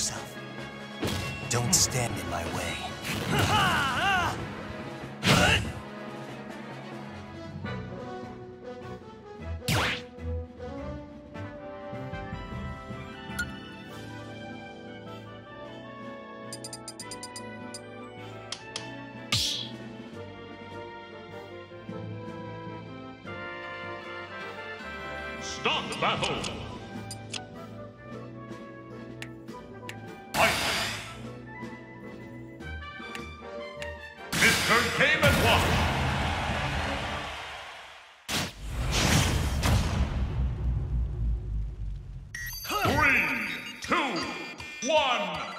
yourself. Don't stand in my way. Start the battle! Game and Watch! Three, two, one,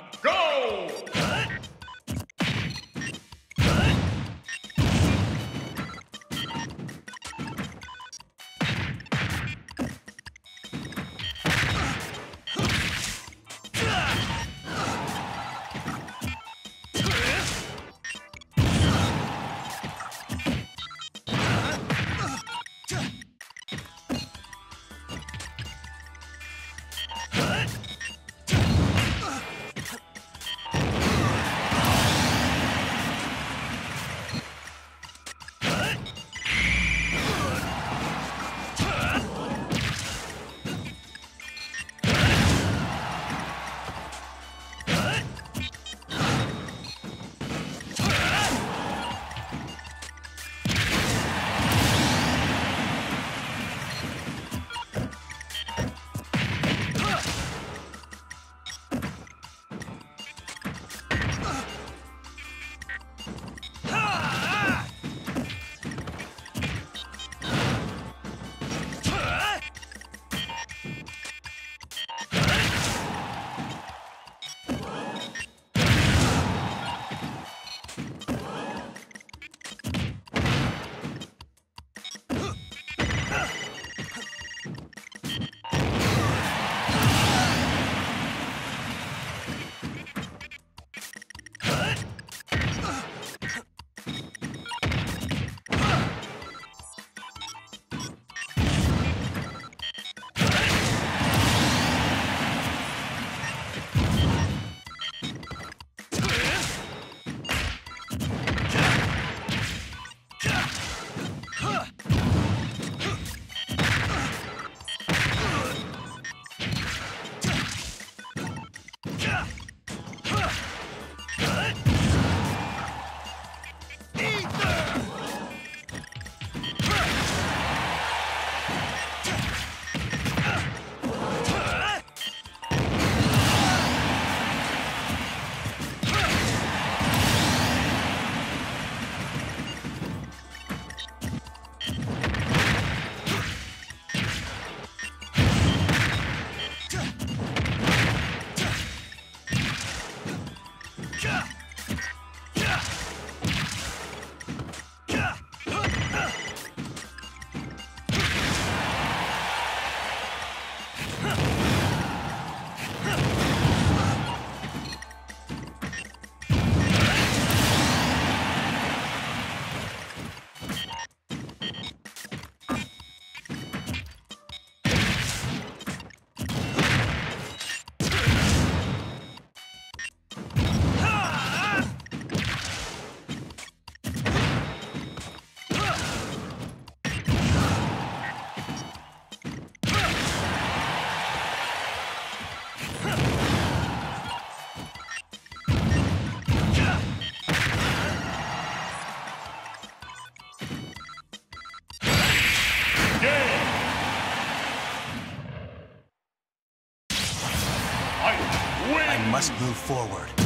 I must move forward.